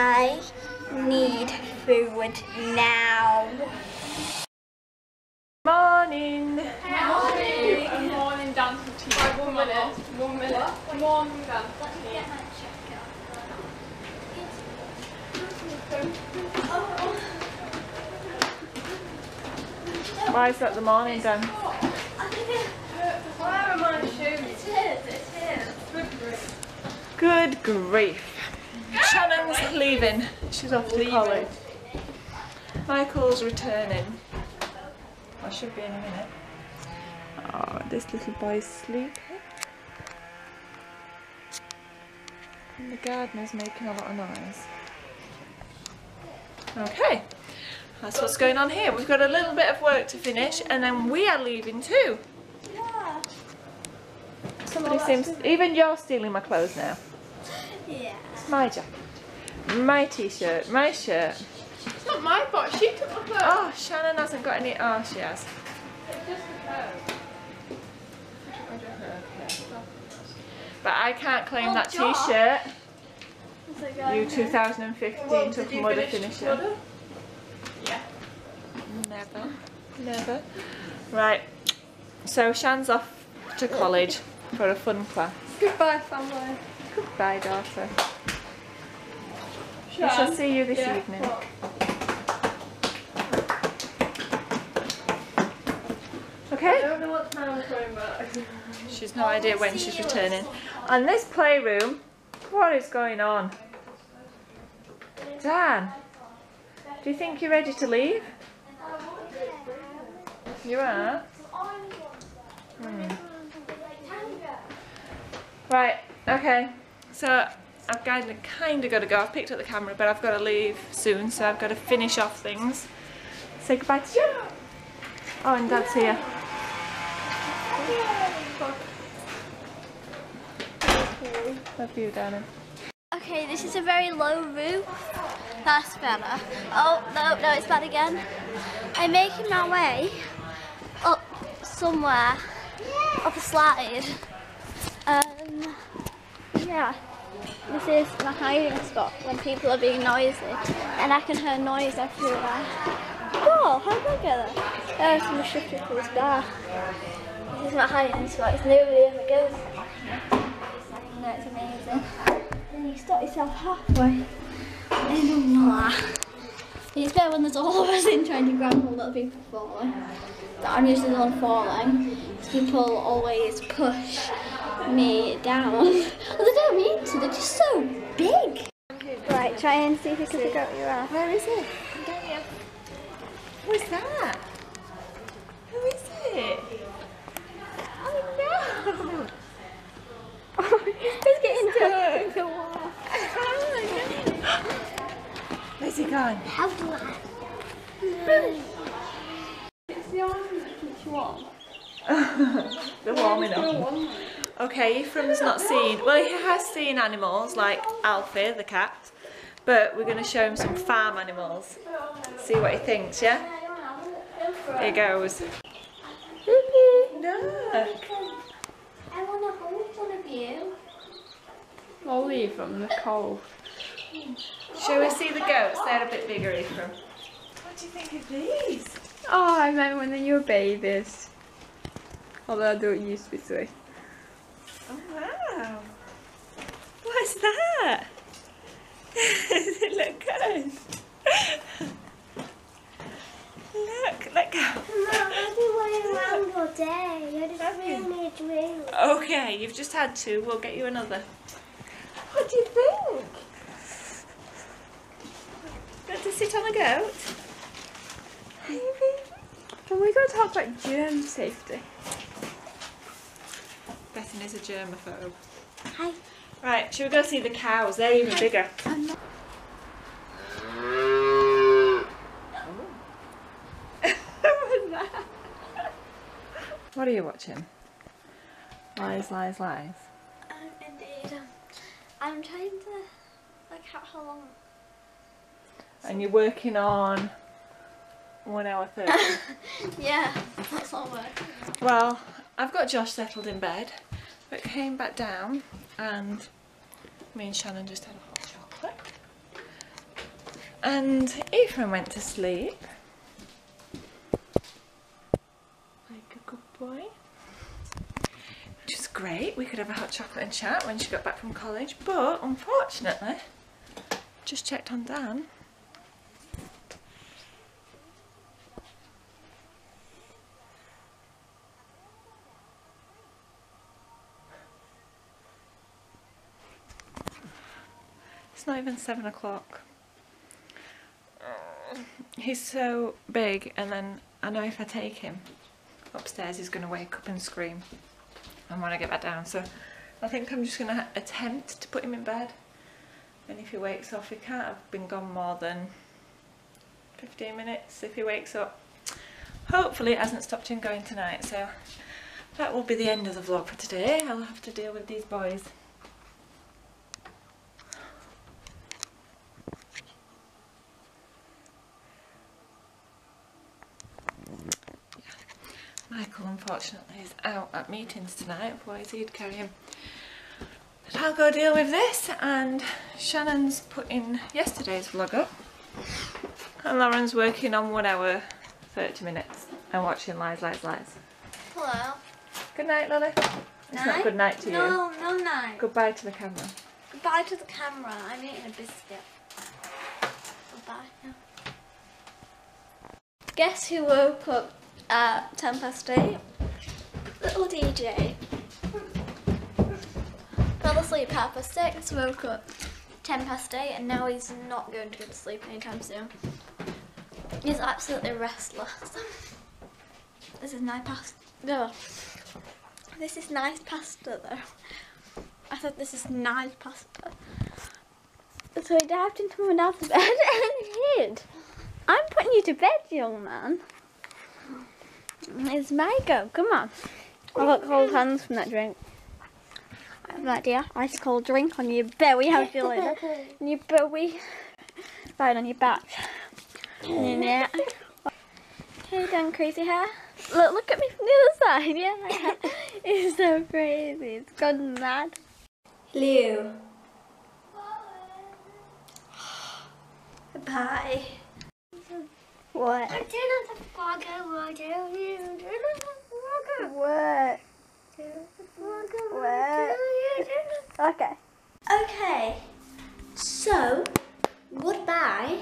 I need food now. Morning. Morning. Morning dance routine. One minute. One minute. Morning dance routine. Why is that the morning dance? Where are my shoes? Good grief. Good grief. Shannon's leaving. She's off to college. Michael's returning. I should be in a minute. Oh, this little boy's sleeping. And the gardener's making a lot of noise. Okay, that's what's going on here. We've got a little bit of work to finish and then we are leaving too. Yeah. Somebody seems, even you're stealing my clothes now. Yeah. It's my jacket, my t-shirt, my shirt. It's not my fault. She took my clothes. Oh, Shannon hasn't got any, oh she has. It's just the clothes. But I can't claim Oh, that t-shirt. Is You 2015 Well, took did you mother finish finisher. mother? Yeah. Never, never. Right, so Shan's off to college for a fun class. Goodbye, family. Goodbye, daughter. We shall see you this Yeah, evening. what? I Okay? don't know what time I'm coming back. She's no idea when she's returning. And this playroom, what is going on? Dan, do you think you're ready to leave? You are? Hmm. Right, okay. So I've kind of, kind of got to go. I've picked up the camera, but I've got to leave soon, so I've got to finish off things. Say goodbye to you. Oh, and Dad's here. Love you, darling. Okay, this is a very low roof. That's better. Oh, no, no, it's bad again. I'm making my way up somewhere, up a slide. Um, yeah, this is my hiding spot when people are being noisy and I can hear noise everywhere. Oh, how did I get there? There's some restricted close bar. This is my hiding spot. It's nobody ever goes there. It's amazing. Then you stop yourself halfway. And voila. It's better when there's all of us in trying to grab hold of people falling. But I'm usually the one falling. People always push me down. Well, they don't mean to, they're just so big. Right, try and see if you can figure out who you are. Where is it? Who's that? Who is it? Oh no! Let's get into the water. Where's he gone? How do I? It's the orange which one? They're warming up. Okay, Ephraim's not seen, well he has seen animals like Alfie, the cat, but we're going to show him some farm animals. See what he thinks, yeah? Here he goes. Look! I want to hold one of you. I'll leave them, they're cold. Shall we see the goats? They're a bit bigger, Ephraim. What do you think of these? Oh, I remember when they were babies. Although I don't used to be sweet. Oh wow! What's that? Does it look good? look, let go. Mom, I've been around all day. I just Have really need a drink. Okay, you've just had two. We'll get you another. What do you think? Got to sit on a goat? Can we go talk about germ safety? Bethany's a germaphobe. Hi. Right, shall we go see the cows? They're even bigger. What are you watching? Lies, lies, lies. Um, indeed. Um, I'm trying to work out how long. And you're working on one hour thirty. yeah, that's all work. well, I've got Josh settled in bed, but came back down and me and Shannon just had a hot chocolate. And Ephraim went to sleep. Like a good boy. Which is great. We could have a hot chocolate and chat when she got back from college. But unfortunately, just checked on Dan. Not even seven o'clock. He's so big, and then I know if I take him upstairs, he's going to wake up and scream. And when I get back down, so I think I'm just going to attempt to put him in bed. And if he wakes up, he can't have been gone more than 15 minutes if he wakes up. Hopefully, it hasn't stopped him going tonight, so that will be the end of the vlog for today. I'll have to deal with these boys. Michael unfortunately is out at meetings tonight, otherwise he'd carry him. But I'll go deal with this and Shannon's putting yesterday's vlog up and Lauren's working on one hour 30 minutes and watching Lies, Lies, Lies. Hello. Good night Lily. It's not good night to you. No, no night. Goodbye to the camera. Goodbye to the camera. I'm eating a biscuit. Goodbye. Guess who woke up at 10 past 8? Little DJ. Fell asleep half past 6, woke up 10 past 8, and now he's not going to go to sleep anytime soon. He's absolutely restless. This is nice pasta. No. This is nice pasta though. I thought this is nice pasta. Uh, so he dived into my dad's bed and hid. I'm putting you to bed, young man. It's my go. Come on. I got cold hands from that drink. I have an idea. Ice cold drink on your belly. How do you like? On your belly. Right on your back. And your neck. Hey, done crazy hair. Look, look at me from the other side. Yeah, my hair is so crazy. It's gone mad. Leo. Bye. What? I do not have Fargo, I do What? What? you do not Okay. Okay. So, goodbye.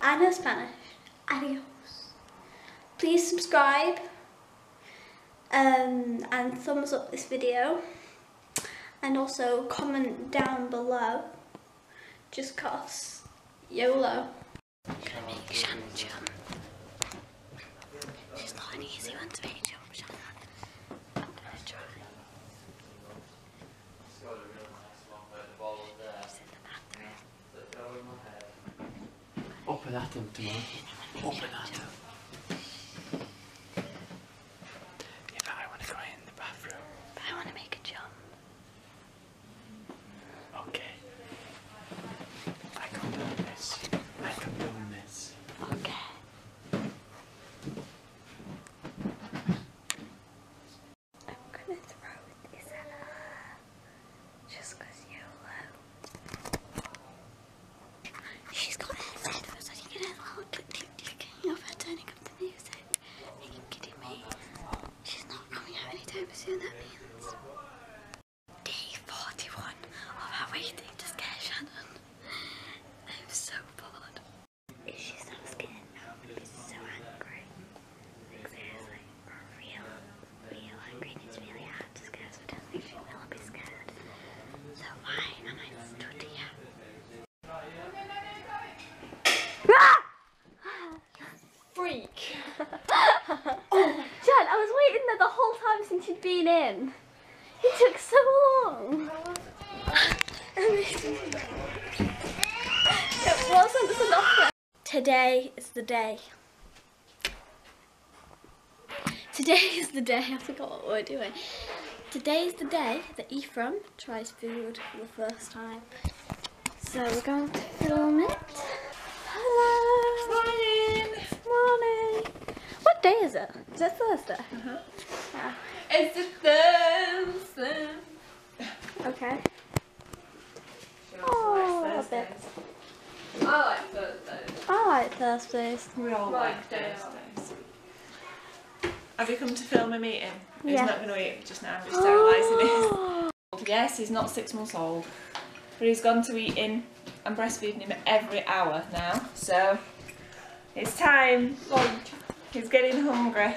I know Spanish. Adios. Please subscribe um, and thumbs up this video. And also comment down below. Just cause YOLO. I'm gonna make Shannon jump. She's not an easy one to make jump, Shannon. I'm gonna try. She's in the bathroom. Open at him tomorrow. Open at him. Yeah, but I want to go in the bathroom. But I want to make a jump. Okay. I condone this. I condone this. Okay. I'm gonna throw this at her. Just cause you low. She's got headphones so you can hear the loud click click clicking of her turning up the music. Are you kidding me? She's not coming out anytime soon, that means. Day 41 of her waiting to scare Shannon. I'm so bored. If she stops getting no, I'm gonna be so angry. Like seriously, real, real angry. And it's really hard to scare, so I don't think she will be scared. So why am I stood here? Ah! Freak! oh, Jen, I was waiting there the whole time since you'd been in. It took so long. it wasn't enough. Today is the day. Today is the day, I forgot what we're doing. Today is the day that Ephraim tries food for the first time. So we're going to film it. Hello! Morning! Morning! What day is it? Is it Thursday? Uh-huh. Yeah. It's the dancing. Okay. Oh, a bit. I like Thursdays. I like Thursdays. We all Like like day Thursdays. Have you come to film him eating? He's Yeah. not going to eat just now, I'm just sterilising his. Yes, he's not six months old, but he's gone to eating. I'm breastfeeding him every hour now, so it's time. He's getting hungry.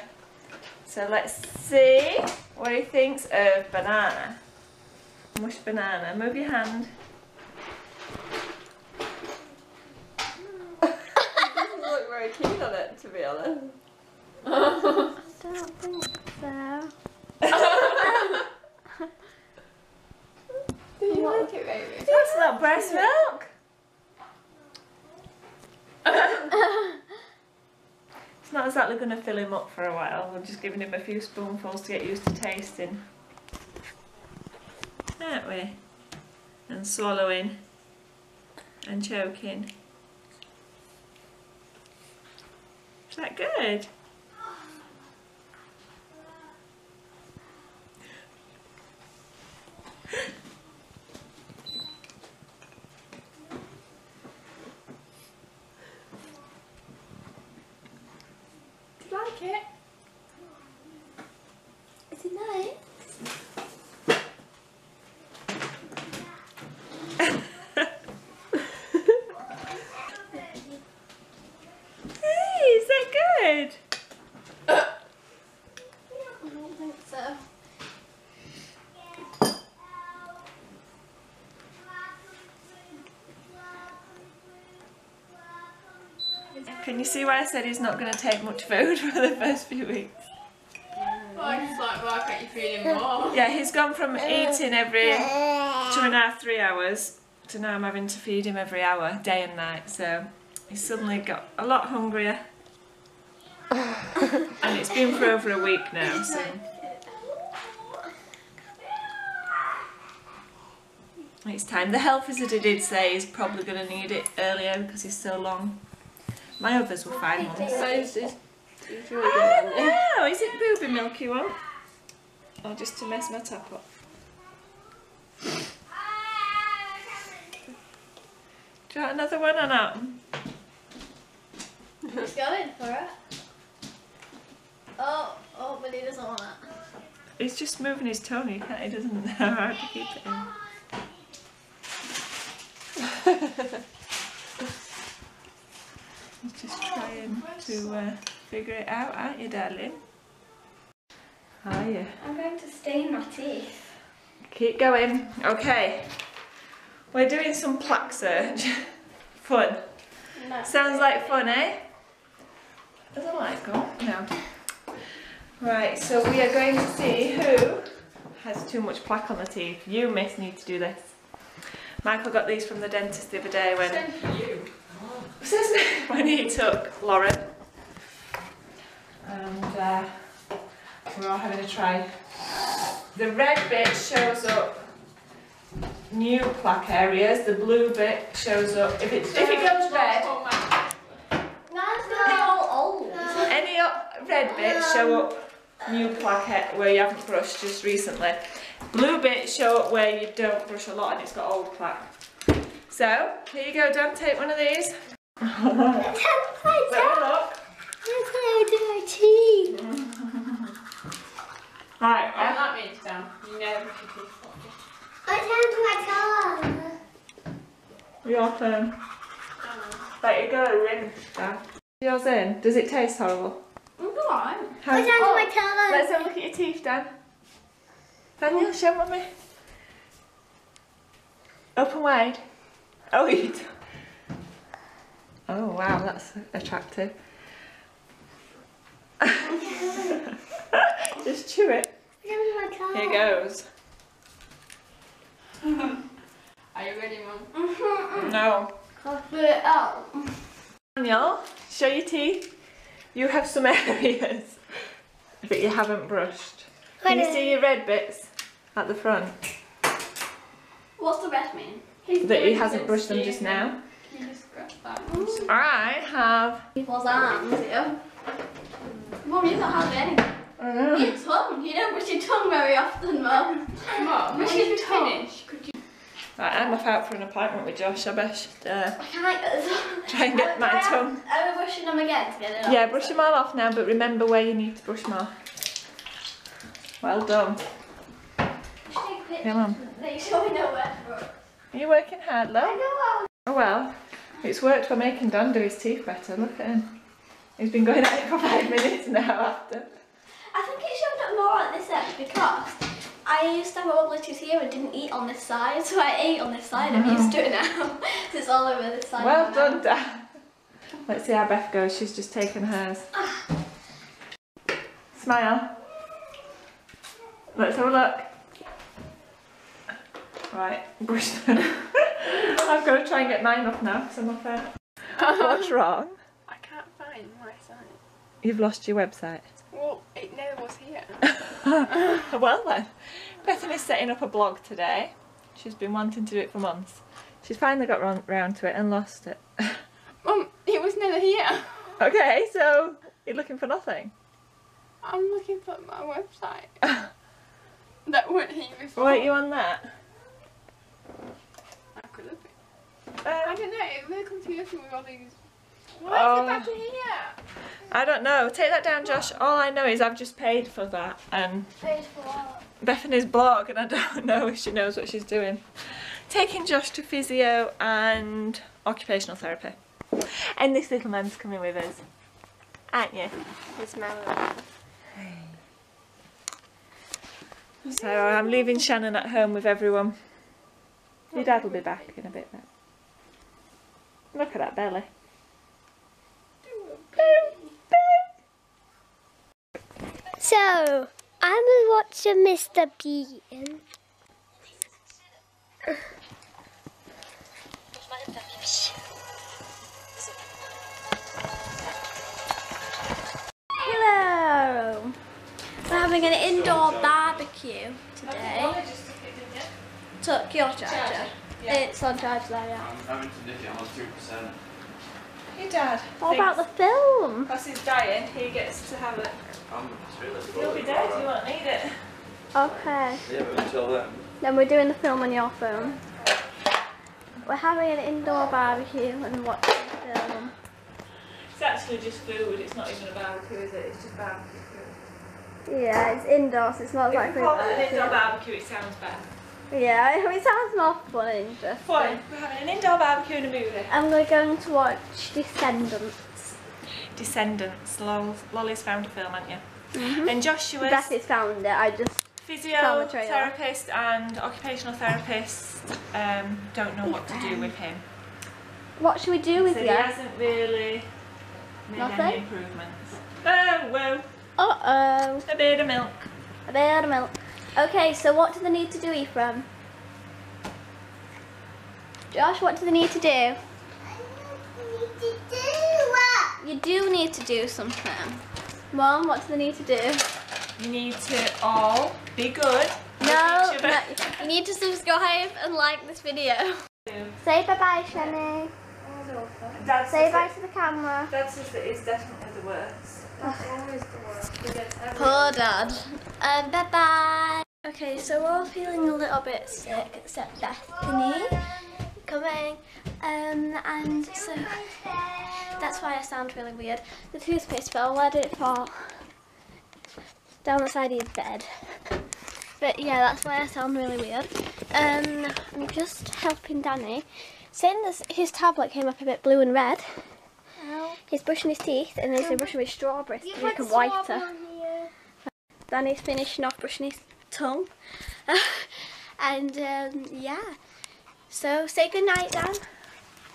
So let's see what he thinks of banana. Mush banana. Move your hand. doesn't look very keen on it, to be honest. I don't think so. Do you like it, baby? That's not breast milk. not exactly going to fill him up for a while. We're just giving him a few spoonfuls to get used to tasting. Aren't we? And swallowing and choking. Is that good? Do you like it? Is it nice? Hey, is that good? I don't think so. Can you see why I said he's not going to take much food for the first few weeks? Well, I just like, why can't you feed him more? Yeah, he's gone from eating every two and a half, three hours to now I'm having to feed him every hour, day and night. So he's suddenly got a lot hungrier. and it's been for over a week now, so. It's time. The health visitor did say he's probably going to need it earlier because he's so long. My others were fine ones. So it's, it's, it's really I good, isn't it? know. Is it booby milk you want? Or just to mess my top up? Do you want another one or not? He's going for it. Oh, oh, but he doesn't want that. He's just moving his tongue. He, can't, he doesn't know how to keep it in. Just trying to uh, figure it out, aren't you, darling? Are you? I'm going to stain my teeth. Keep going. Okay. We're doing some plaque search. fun. No. Sounds like fun, eh? Does the light go? No. Right, so we are going to see who has too much plaque on the teeth. You, miss, need to do this. Michael got these from the dentist the other day when when he took Lauren. And uh, we're all having a try. The red bit shows up new plaque areas. The blue bit shows up. If it if it goes red, Mine's really all old. any red bits show up new plaque where you haven't brushed just recently. Blue bits show up where you don't brush a lot and it's got old plaque. So here you go, Don. Take one of these. Let me look. Right. Oh, uh, that means down. You never should Your turn. Right, you got a ring. Dan. Yours in. Does it taste horrible? Go on. How- Let's have a look at your teeth, Dan. Daniel, show mummy. Open wide. Oh, you. Oh, wow, that's attractive. Just chew it. Here goes. Are you ready, Mum? Mm-hmm. No. Put it out. Daniel, show your teeth. You have some areas that you haven't brushed. Can you see your red bits at the front? What's the red mean? He's That he hasn't brushed them just now? Can you just grab that one? I have. People's arms, yeah. Mum, you don't have any. I know. Your tongue. You don't brush your tongue very often, Mum. Mum, when Brush your tongue. finish, could you... Right, I'm off out for an appointment with Josh. I best uh, I can't try and get my tongue. Are we brushing them again to get it off? Yeah, brush them all off now, but remember where you need to brush them off. Well done. Come on. Make sure we know where. Are you working hard, I love? know. Oh well, it's worked for making Dan do his teeth better. Look at him. He's been going at it for five minutes now after. I think it showed up more on this end because I used to have wobbly tooth here and didn't eat on this side, so I ate on this side. I'm used to it now. so it's all over this side. Well done, Dan. Let's see how Beth goes. She's just taken hers. Ah. Smile. Let's have a look. Right, them. I've got to try and get mine off now because I'm off out. What's wrong? I can't find my site. You've lost your website. Well, it never was here. well then, Bethany's setting up a blog today. She's been wanting to do it for months. She's finally got round, round to it and lost it. Mum, it was never here. okay, so you're looking for nothing. I'm looking for my website. that weren't here before. Weren't you on that? I could have been. I Um, don't know, it really confused me with all these. Why Oh. is it back in here? I don't know. Take that down, Josh. All I know is I've just paid for that and Paid for what? Bethany's blog, and I don't know if she knows what she's doing. Taking Josh to physio and occupational therapy. And this little man's coming with us, aren't you? It's my So I'm leaving Shannon at home with everyone. Your dad will be back in a bit then. Look at that belly. So, I'm watching Mr. Bean. Hello. We're having an indoor barbecue today. Took your charger. It's on charge there, yeah. I'm having to nick it on 2%. Your dad. What about the film? Because he's dying, he gets to have it. I'm really You'll be dead, you won't need it. Okay. Yeah, but until then. Then we're doing the film on your phone. We're having an indoor barbecue and watching the film. It's actually just food, it's not even a barbecue, is it? It's just barbecue food. Yeah, it's indoors. It's not If like we call it an indoor barbecue, it sounds better. Yeah, it sounds more fun and interesting. Fine, we're having an indoor barbecue and a movie. And we're going to watch Descendants. Descendants, Lol, Lolly's found a film, haven't you? And Joshua's Becky's found it. I just physiotherapist and occupational therapist um, don't know what to do with him. What should we do with So with he hasn't really made Nothing? any improvements. Oh, well, Uh oh. a bit of milk. A bit of milk. Okay, so what do they need to do, Ephraim? Josh, what do they need to do? You do need to do something. Mom, what do they need to do? You need to all be good. No, no, you need to subscribe and like this video. Say bye-bye, Shani. Dad Say bye that- to the camera. Dad says that it's definitely the worst. That's always the worst. He gets every- Poor dad. Um, bye bye. Okay, so we're all feeling a little bit sick except Bethany coming. Um, and so that's why I sound really weird. The toothpaste fell. Where did it fall? Down the side of your bed. But yeah, that's why I sound really weird. Um, I'm just helping Danny. Saying this, his tablet came up a bit blue and red. He's brushing his teeth and he's brushing with strawberries to make them whiter. Danny's finishing off brushing his tongue. and um, yeah. So say good night, Dan.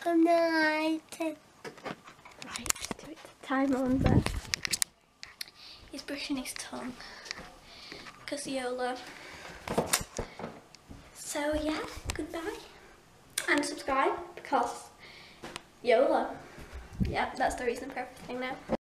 Good night. Right, do it time on there. He's brushing his tongue. Because YOLO. So yeah, goodbye. And subscribe because YOLO. Yeah, that's the reason for everything now.